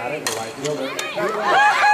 Got it, the right fielder.